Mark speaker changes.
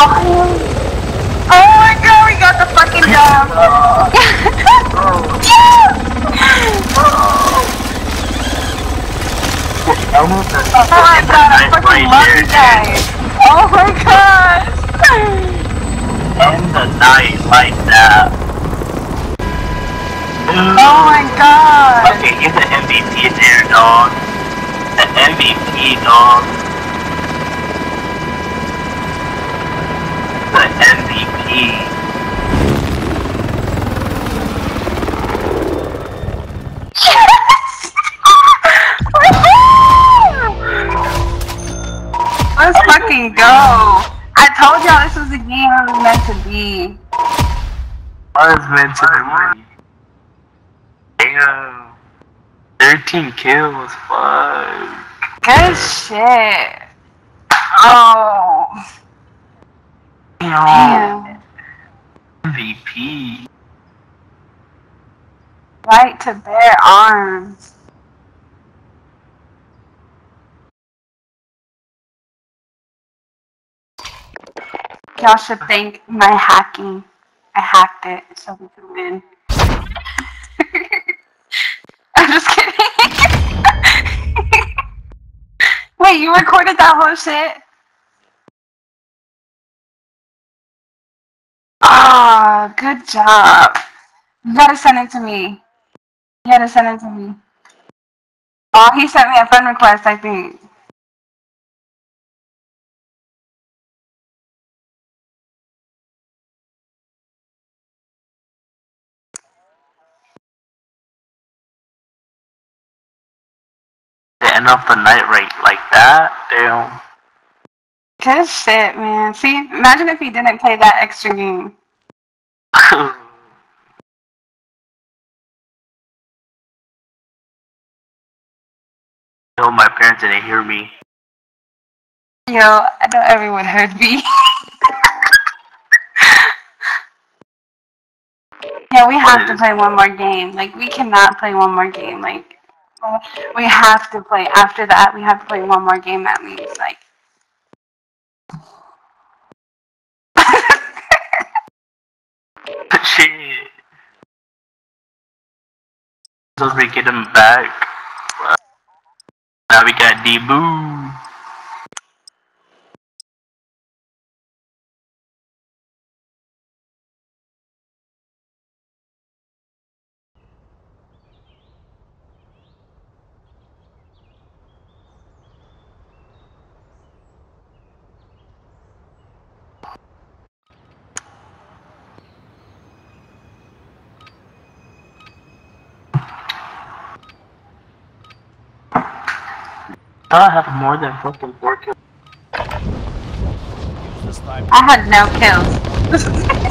Speaker 1: Oh, oh my god, we got the fucking dog!
Speaker 2: Almost
Speaker 1: Oh my god, I fucking
Speaker 2: right
Speaker 1: love
Speaker 2: here.
Speaker 1: you guys! Oh my god!
Speaker 2: End the night like that.
Speaker 1: Oh my god!
Speaker 2: Okay, get the MVP there, dog. The MVP, dog.
Speaker 1: Fucking go! I told y'all this was a game I was meant to be.
Speaker 2: I was meant to be. Damn. 13 kills, fuck.
Speaker 1: Good shit. Oh.
Speaker 2: Damn.
Speaker 1: Damn.
Speaker 2: MVP.
Speaker 1: Right to bear arms. Y'all should thank my hacking. I hacked it so we can win. I'm just kidding. Wait, you recorded that whole shit? Ah, good job. You gotta send it to me. You gotta send it to me. Oh, he sent me a friend request, I think.
Speaker 2: End off the night rate like that? Damn.
Speaker 1: Good shit, man. See, imagine if he didn't play that extra game.
Speaker 2: no, my parents didn't hear me.
Speaker 1: Yo, I know everyone heard me. yeah, we have to play one more game. Like, we cannot play one more game. Like, we have to play. After that, we have to play one more game That means Like,
Speaker 2: Shit. So we get him back. Now we got D-Boo. I have more than fucking four kills.
Speaker 3: Use the sniper.
Speaker 1: I had no kills.